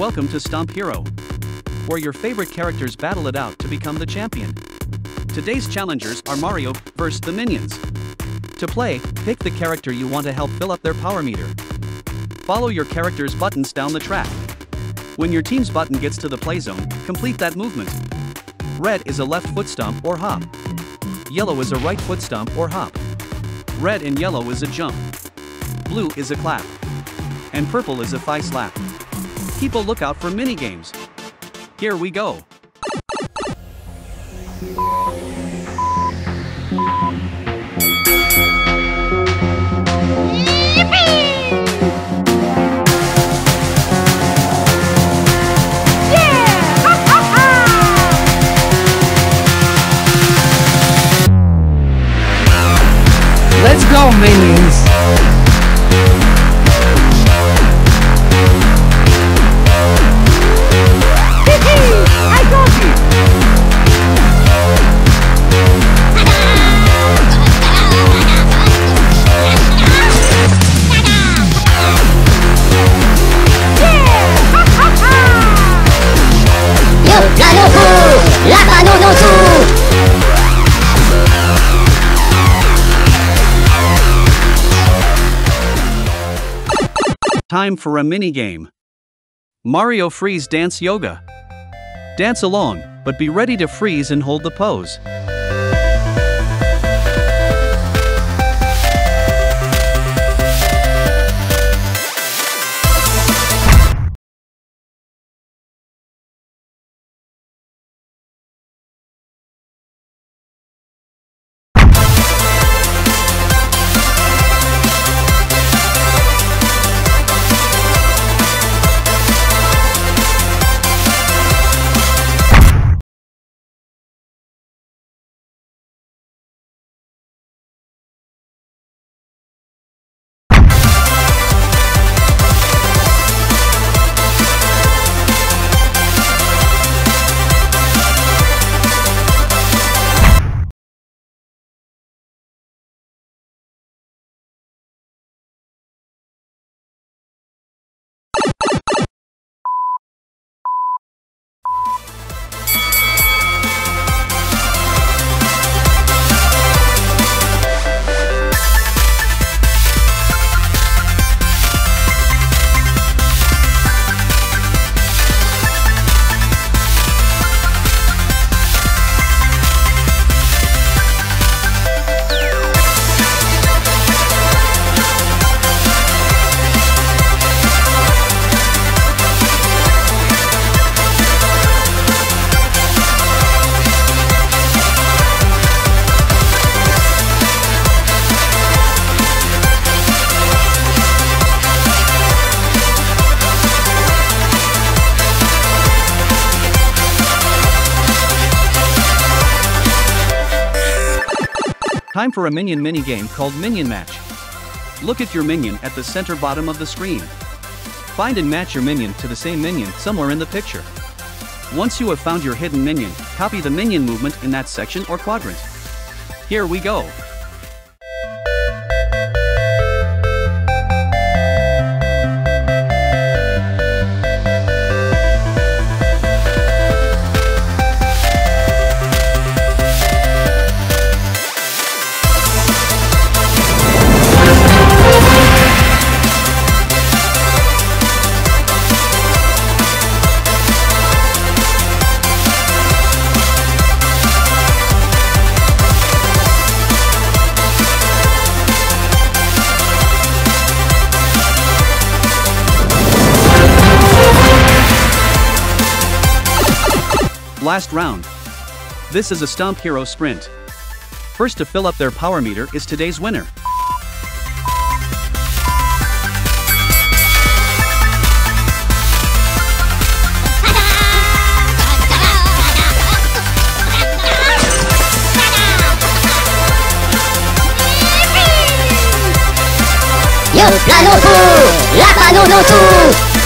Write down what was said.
Welcome to Stomp Hero, where your favorite characters battle it out to become the champion. Today's challengers are Mario vs the minions. To play, pick the character you want to help fill up their power meter. Follow your character's buttons down the track. When your team's button gets to the play zone, complete that movement. Red is a left foot stomp or hop. Yellow is a right foot stomp or hop. Red and yellow is a jump. Blue is a clap. And purple is a thigh slap. Keep a lookout for mini-games. Here we go. Time for a mini-game. Mario Freeze Dance Yoga. Dance along, but be ready to freeze and hold the pose. Time for a minion mini-game called Minion Match. Look at your minion at the center bottom of the screen. Find and match your minion to the same minion somewhere in the picture. Once you have found your hidden minion, copy the minion movement in that section or quadrant. Here we go. Last round. This is a Stomp Hero sprint. First to fill up their power meter is today's winner. La no la no.